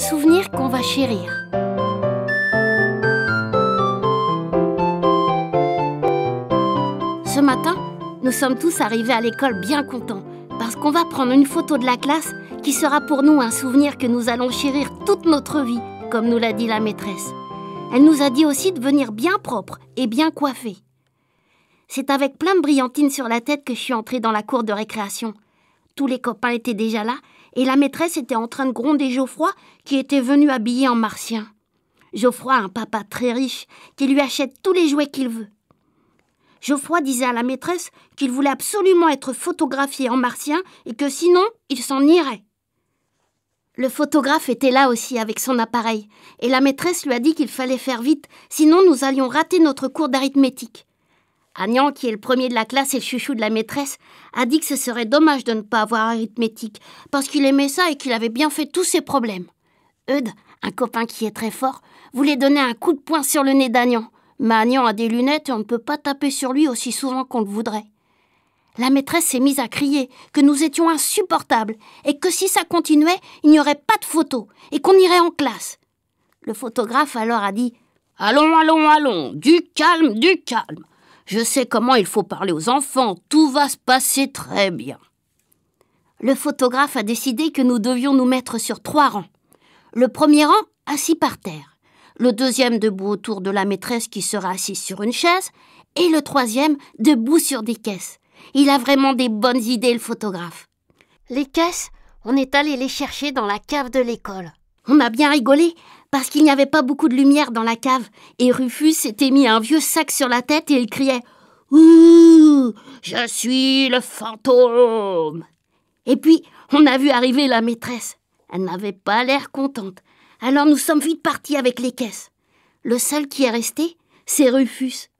Un souvenir qu'on va chérir. Ce matin, nous sommes tous arrivés à l'école bien contents parce qu'on va prendre une photo de la classe qui sera pour nous un souvenir que nous allons chérir toute notre vie, comme nous l'a dit la maîtresse. Elle nous a dit aussi de venir bien propre et bien coiffé. C'est avec plein de brillantines sur la tête que je suis entrée dans la cour de récréation. Tous les copains étaient déjà là et la maîtresse était en train de gronder Geoffroy qui était venu habillé en martien. Geoffroy a un papa très riche qui lui achète tous les jouets qu'il veut. Geoffroy disait à la maîtresse qu'il voulait absolument être photographié en martien et que sinon il s'en irait. Le photographe était là aussi avec son appareil, et la maîtresse lui a dit qu'il fallait faire vite, sinon nous allions rater notre cours d'arithmétique. Agnan, qui est le premier de la classe et le chouchou de la maîtresse, a dit que ce serait dommage de ne pas avoir arithmétique, parce qu'il aimait ça et qu'il avait bien fait tous ses problèmes. Eudes, un copain qui est très fort, voulait donner un coup de poing sur le nez d'Agnan, mais Agnan a des lunettes et on ne peut pas taper sur lui aussi souvent qu'on le voudrait. La maîtresse s'est mise à crier que nous étions insupportables et que si ça continuait, il n'y aurait pas de photo et qu'on irait en classe. Le photographe alors a dit Allons, allons, allons, du calme, du calme. Je sais comment il faut parler aux enfants, tout va se passer très bien. Le photographe a décidé que nous devions nous mettre sur trois rangs. Le premier rang, assis par terre. Le deuxième, debout autour de la maîtresse qui sera assise sur une chaise. Et le troisième, debout sur des caisses. Il a vraiment des bonnes idées, le photographe. Les caisses, on est allé les chercher dans la cave de l'école. On a bien rigolé parce qu'il n'y avait pas beaucoup de lumière dans la cave et Rufus s'était mis un vieux sac sur la tête et il criait Ouh, je suis le fantôme. Et puis, on a vu arriver la maîtresse. Elle n'avait pas l'air contente. Alors nous sommes vite partis avec les caisses. Le seul qui est resté, c'est Rufus.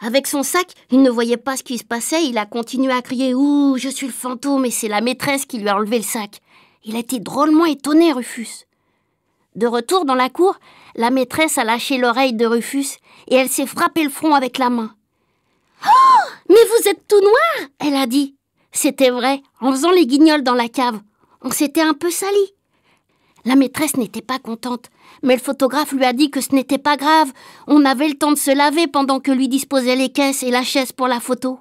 Avec son sac, il ne voyait pas ce qui se passait, il a continué à crier Ouh, je suis le fantôme, et c'est la maîtresse qui lui a enlevé le sac. Il a été drôlement étonné, Rufus. De retour dans la cour, la maîtresse a lâché l'oreille de Rufus et elle s'est frappé le front avec la main. Oh Mais vous êtes tout noir elle a dit. C'était vrai, en faisant les guignols dans la cave. On s'était un peu sali. La maîtresse n'était pas contente, mais le photographe lui a dit que ce n'était pas grave. On avait le temps de se laver pendant que lui disposait les caisses et la chaise pour la photo.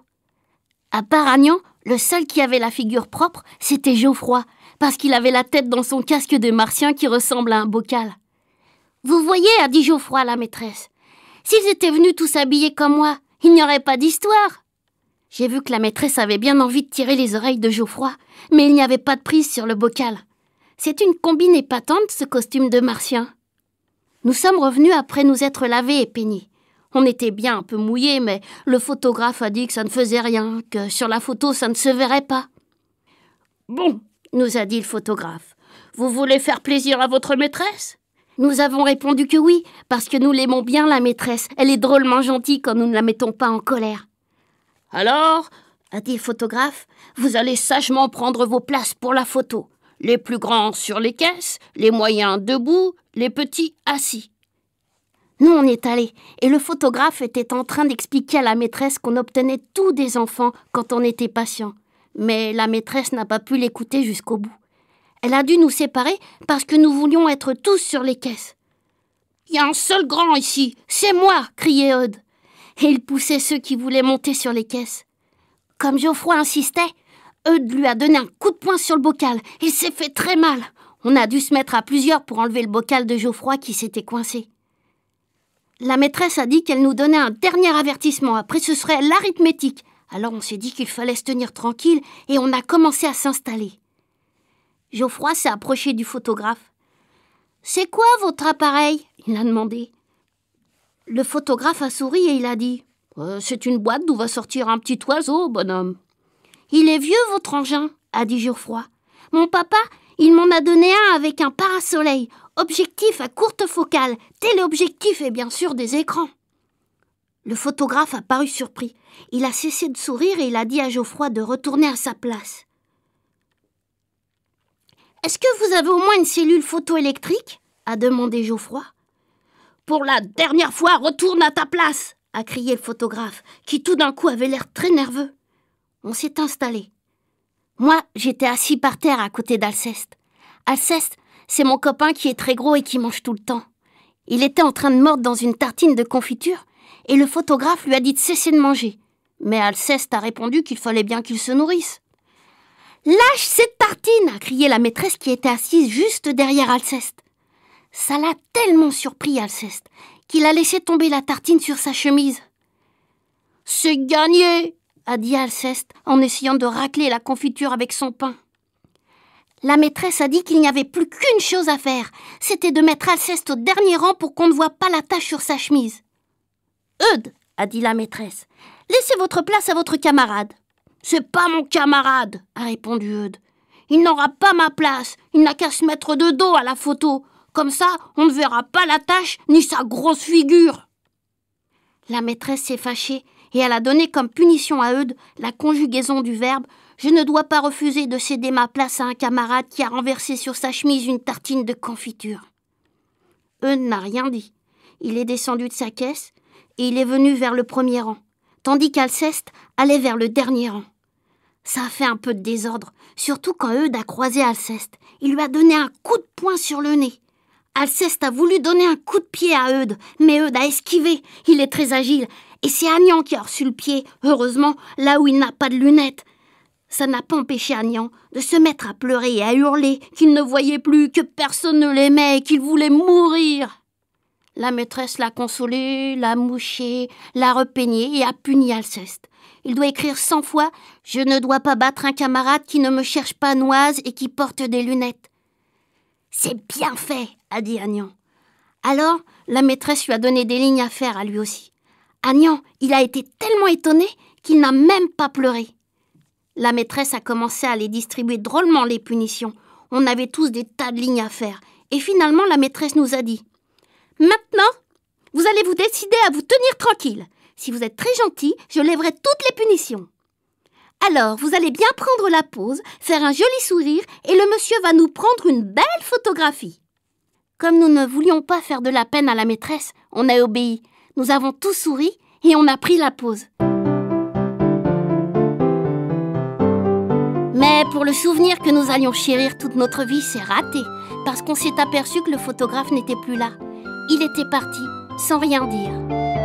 À part Agnan, le seul qui avait la figure propre, c'était Geoffroy, parce qu'il avait la tête dans son casque de martien qui ressemble à un bocal. Vous voyez, a dit Geoffroy la maîtresse, s'ils étaient venus tous habillés comme moi, il n'y aurait pas d'histoire. J'ai vu que la maîtresse avait bien envie de tirer les oreilles de Geoffroy, mais il n'y avait pas de prise sur le bocal. C'est une combine épatante, ce costume de martien. Nous sommes revenus après nous être lavés et peignés. On était bien un peu mouillés, mais le photographe a dit que ça ne faisait rien, que sur la photo ça ne se verrait pas. Bon, nous a dit le photographe, vous voulez faire plaisir à votre maîtresse? Nous avons répondu que oui, parce que nous l'aimons bien, la maîtresse. Elle est drôlement gentille quand nous ne la mettons pas en colère. Alors, a dit le photographe, vous allez sagement prendre vos places pour la photo. Les plus grands sur les caisses, les moyens debout, les petits assis. Nous, on est allés, et le photographe était en train d'expliquer à la maîtresse qu'on obtenait tout des enfants quand on était patient. Mais la maîtresse n'a pas pu l'écouter jusqu'au bout. Elle a dû nous séparer parce que nous voulions être tous sur les caisses. Il y a un seul grand ici, c'est moi, criait Eudes. Et il poussait ceux qui voulaient monter sur les caisses. Comme Geoffroy insistait, Eudes lui a donné un coup de poing sur le bocal. Il s'est fait très mal. On a dû se mettre à plusieurs pour enlever le bocal de Geoffroy qui s'était coincé. La maîtresse a dit qu'elle nous donnait un dernier avertissement, après ce serait l'arithmétique. Alors on s'est dit qu'il fallait se tenir tranquille et on a commencé à s'installer. Geoffroy s'est approché du photographe. C'est quoi votre appareil? Il a demandé. Le photographe a souri et il a dit euh, C'est une boîte d'où va sortir un petit oiseau, bonhomme. Il est vieux, votre engin, a dit Geoffroy. Mon papa, il m'en a donné un avec un parasoleil, objectif à courte focale, téléobjectif et bien sûr des écrans. Le photographe a paru surpris. Il a cessé de sourire et il a dit à Geoffroy de retourner à sa place. Est-ce que vous avez au moins une cellule photoélectrique a demandé Geoffroy. Pour la dernière fois, retourne à ta place a crié le photographe, qui tout d'un coup avait l'air très nerveux. On s'est installé. Moi, j'étais assis par terre à côté d'Alceste. Alceste, c'est mon copain qui est très gros et qui mange tout le temps. Il était en train de mordre dans une tartine de confiture et le photographe lui a dit de cesser de manger. Mais Alceste a répondu qu'il fallait bien qu'il se nourrisse. Lâche cette tartine a crié la maîtresse qui était assise juste derrière Alceste. Ça l'a tellement surpris, Alceste, qu'il a laissé tomber la tartine sur sa chemise. C'est gagné a dit Alceste en essayant de racler la confiture avec son pain. La maîtresse a dit qu'il n'y avait plus qu'une chose à faire, c'était de mettre Alceste au dernier rang pour qu'on ne voie pas la tache sur sa chemise. Eudes, a dit la maîtresse, laissez votre place à votre camarade. C'est pas mon camarade, a répondu Eudes. Il n'aura pas ma place, il n'a qu'à se mettre de dos à la photo. Comme ça, on ne verra pas la tache ni sa grosse figure. La maîtresse s'est fâchée et elle a donné comme punition à Eudes la conjugaison du verbe Je ne dois pas refuser de céder ma place à un camarade qui a renversé sur sa chemise une tartine de confiture. Eudes n'a rien dit. Il est descendu de sa caisse et il est venu vers le premier rang, tandis qu'Alceste allait vers le dernier rang. Ça a fait un peu de désordre, surtout quand Eudes a croisé Alceste. Il lui a donné un coup de poing sur le nez. Alceste a voulu donner un coup de pied à Eudes, mais Eudes a esquivé. Il est très agile. Et c'est Agnan qui a reçu le pied, heureusement, là où il n'a pas de lunettes. Ça n'a pas empêché Agnan de se mettre à pleurer et à hurler qu'il ne voyait plus, que personne ne l'aimait et qu'il voulait mourir. La maîtresse l'a consolé, l'a mouché, l'a repeigné et a puni Alceste. Il doit écrire cent fois Je ne dois pas battre un camarade qui ne me cherche pas noise et qui porte des lunettes. C'est bien fait, a dit Agnan. Alors, la maîtresse lui a donné des lignes à faire à lui aussi. Agnan, il a été tellement étonné qu'il n'a même pas pleuré. La maîtresse a commencé à les distribuer drôlement les punitions. On avait tous des tas de lignes à faire. Et finalement, la maîtresse nous a dit Maintenant, vous allez vous décider à vous tenir tranquille. Si vous êtes très gentil, je lèverai toutes les punitions. Alors, vous allez bien prendre la pause, faire un joli sourire, et le monsieur va nous prendre une belle photographie. Comme nous ne voulions pas faire de la peine à la maîtresse, on a obéi. Nous avons tous souri et on a pris la pause. Mais pour le souvenir que nous allions chérir toute notre vie, c'est raté, parce qu'on s'est aperçu que le photographe n'était plus là. Il était parti, sans rien dire.